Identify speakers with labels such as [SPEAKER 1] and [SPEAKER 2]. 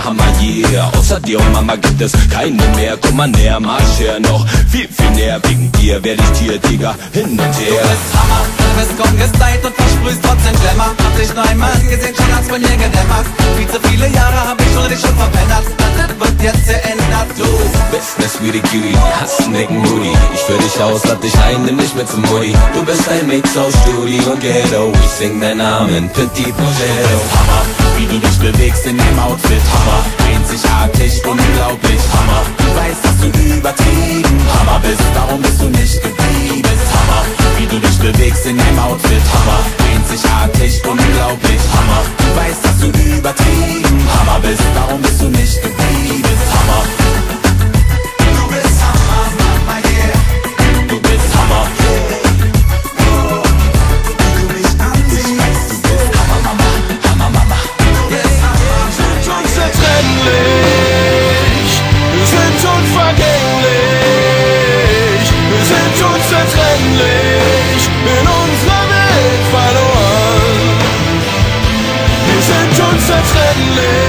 [SPEAKER 1] der Hammer, yeah. Außer dir und Mama gibt es keine mehr. Komm mal näher, marsch her, noch. Viel, viel näher Wegen dir werd ich dir, Digga, hin und her.
[SPEAKER 2] Du bist Hammer, du bist kaum gestylt und versprühst trotzdem Glamour. Hab dich nur einmal gesehen, schon hat's von mir gedämmert. Viel zu viele Jahre hab ich schon dich schon verpennt Das wird jetzt geändert, du
[SPEAKER 1] bist ne sweetie cutie, hast einen dicken Booty Ich führ dich aus, lad dich ein, nimm dich mit zum Mutti Du bist ein Mix aus Studi und Ghetto. Ich sing deinen Namen, Petit Progetto
[SPEAKER 2] Hammer, wie du dich bewegst in dem Outfit Hammer, einzigartig, unglaublich Hammer. Du weißt, dass du übertrieben Hammer bist, darum bist du nicht geblieben Hammer, wie du dich bewegst in dem Outfit Hammer, einzigartig, unglaublich Hammer. Du weißt, dass du übertrieben Hammer bist, darum bist du nicht geblieben in unserer Welt verloren. Wir sind unzertrennlich.